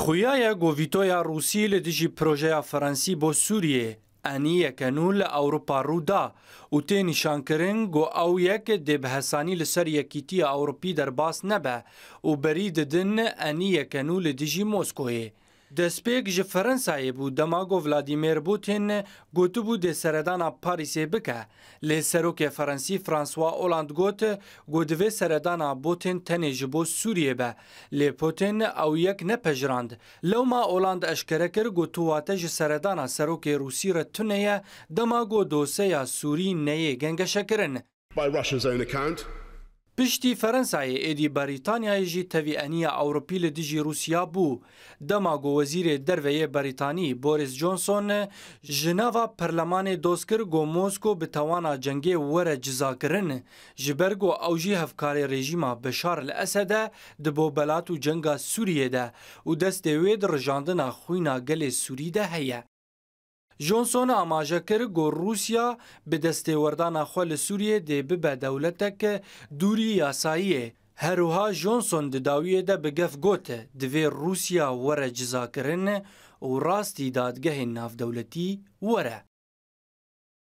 Xuya ye ku vîtoya Rûsî li dijî projeya Fransî bo Sûriyê enî yeke nû li Ewropa rû da û tê nîşankirin ku ew yek dê bi hesanî li ser Yekîtiya Ewropî derbas nebe û berî didin enî yeke nû li dijî Moskoyê. Destpêk ji Ferensayê bû dema ku Vladîmîr Bûtîn gotibû dê seredana Parîsê bike, lê serokê Ferensî François Hollande got ku divê seredana Bûtîn tenê ji bo Sûriyê be, lê Pûtîn ew yek nepejirand. Lewma Hollande eşkere kir ku tu wate ji seredana serokê Rûsî re tune ye dema ku doseya Sûrî neyê gengeşekirin. By Russia's own account. Piştî Ferensayê êdî Berîtanyayê jî tevî eniya Ewropî li dijî Rûsya bû. Dema ku Wezîrê Derve yê Berîtanî Boris Johnson ji nava perlemanê doz kir ku Mosko bi tawana cengê were cizakirin ji ber ku ew jî hevkarê rejîma Beşar li Esed e di bo belat û cenga Sûriyê de û destê wê di rijandina xwîna gelê Sûrî de heye. Johnson amaje kir ku Rûsya bi destêwerdana xwe li Sûriyê dê bibe dewletek dûrî yasayî yê. Herwiha Johnson di dawiyê de bi gef got, Divê Rûsya were cizakirin û rastî dadgehên navdewletî were.